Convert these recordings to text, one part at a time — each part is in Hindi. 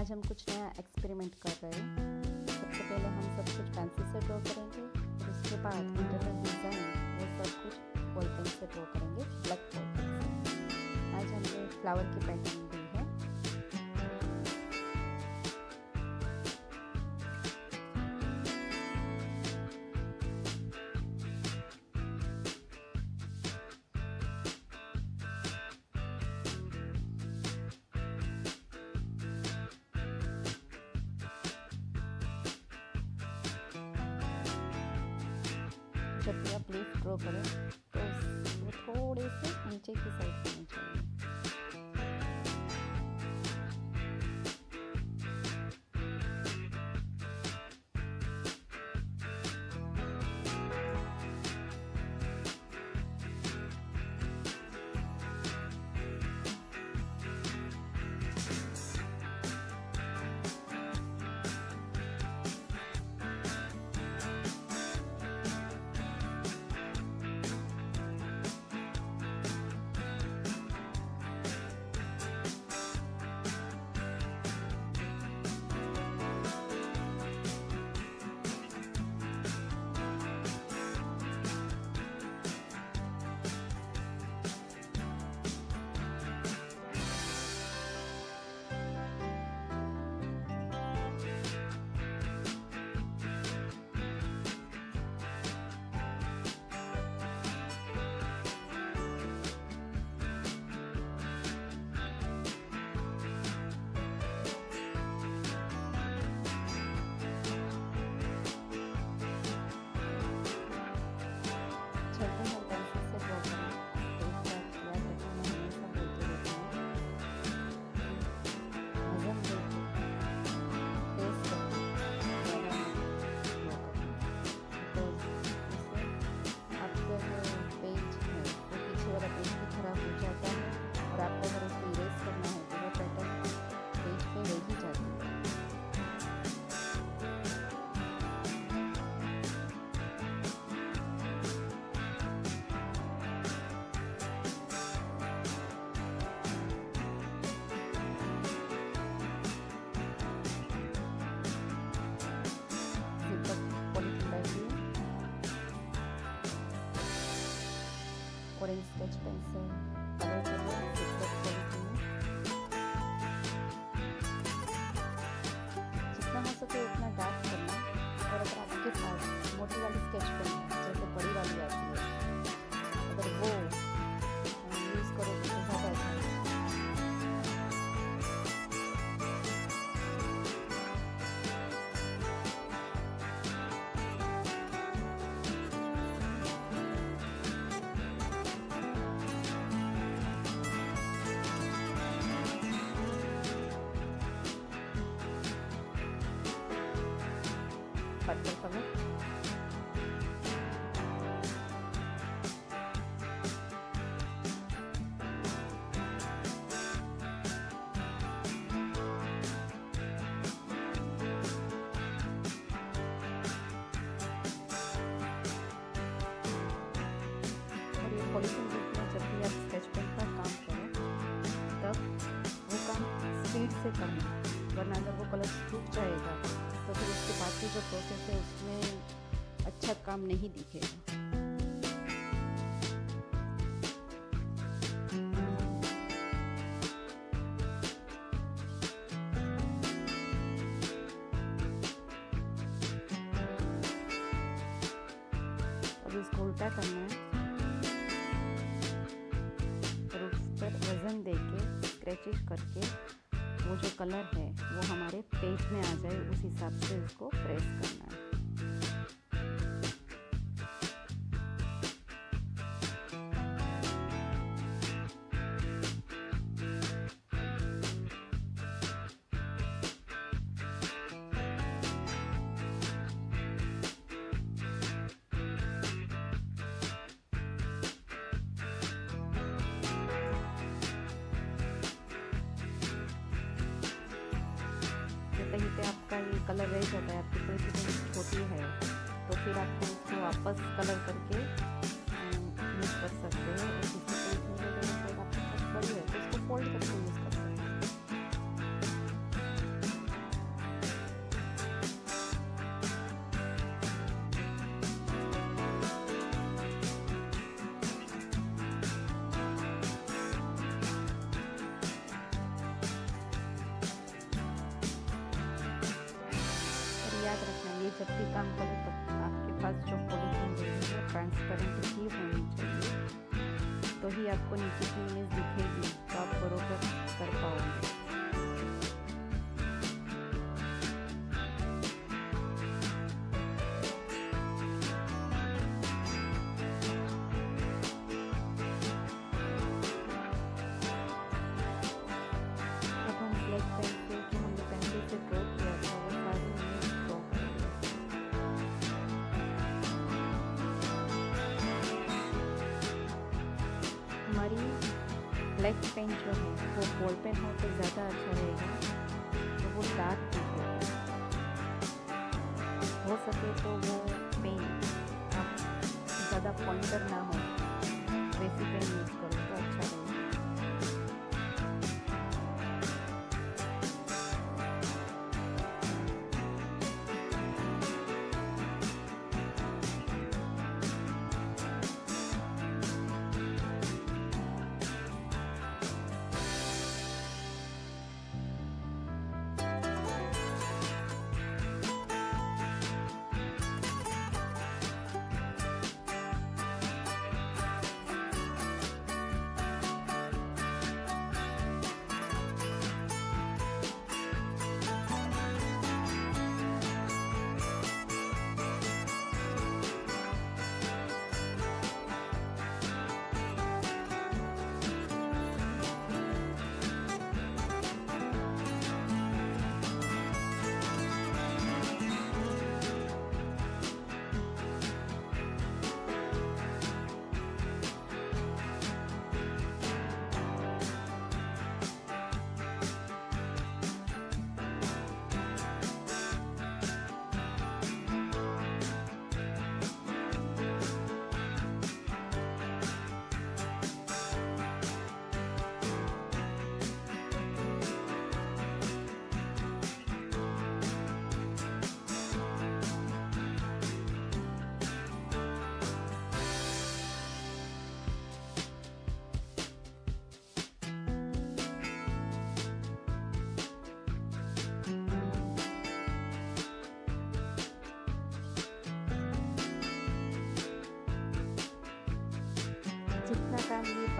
आज हम कुछ नया एक्सपेरिमेंट कर रहे हैं। सबसे पहले हम सब कुछ पेंसिल से ड्रॉ करेंगे उसके बाद इंटरनल डिज़ाइन वो सब कुछ बॉल पेन से ड्रॉ करेंगे ब्लैक बॉल पेन आज हमने फ्लावर की पैटर्न जब भी आप लीफ ड्रॉ करें तो थोड़े से नीचे की साइड होना चाहिए जितना हो सके उतना डार्क करना और अगर आपके पास मोटी वाली स्केच पेन पॉलिथीन बुक में जब भी आप स्केच पेन का काम करें, तब वो काम स्पीड से करें वरना अगर वो कलर सूख जाएगा तो फिर उसके बाद की जो प्रोसेस है, उसमें अच्छा काम नहीं दिखेगा। अब उल्टा करना है। स्क्रैचेस करके वो जो कलर है वो हमारे पेज में आ जाए, उस हिसाब से उसको प्रेस करना है। कहीं पे आपका ये कलर रह जाता है, आपकी सी छोटी है तो फिर आपको उसको वापस कलर करके जब भी काम करो तब आपके पास जो पॉलीथीन रहेगी वो ट्रांसपेरेंट ही होनी चाहिए। तो ही आपको नीचे की इमेज दिखेगी तो आप बरोबर कर पाओगे। ब्लैक पेन जो है वो बॉल पेन हो तो ज़्यादा अच्छा रहेगा। तो वो डार्क पेन हो सके तो वो पेन आप ज़्यादा पॉइंटर ना हो। वैसी पेन यूज़ करो तो अच्छा रहेगा।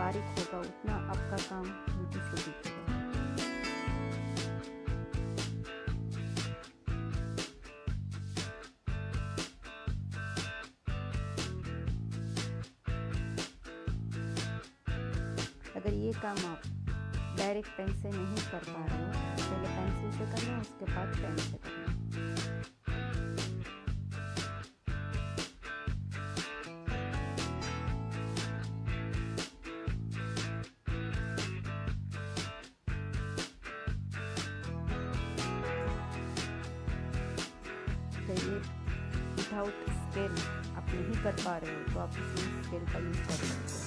बारीक होगा, उतना आपका काम ब्यूटीफुल दिखेगा। अगर ये काम आप डायरेक्ट पेन से नहीं कर पा रहे हो, पहले पेंसिल से करना, उसके बाद पेन से करना। विदाउट स्केल आप नहीं कर पा रहे हो तो आप स्केल का यूज़ कर सकते हो।